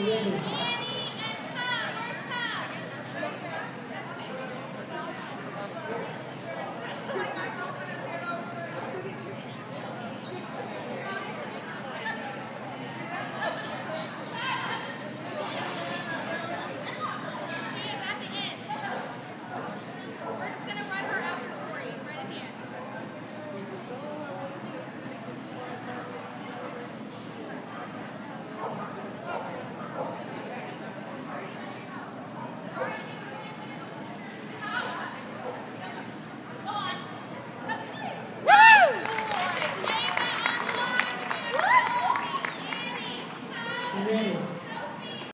created Amen.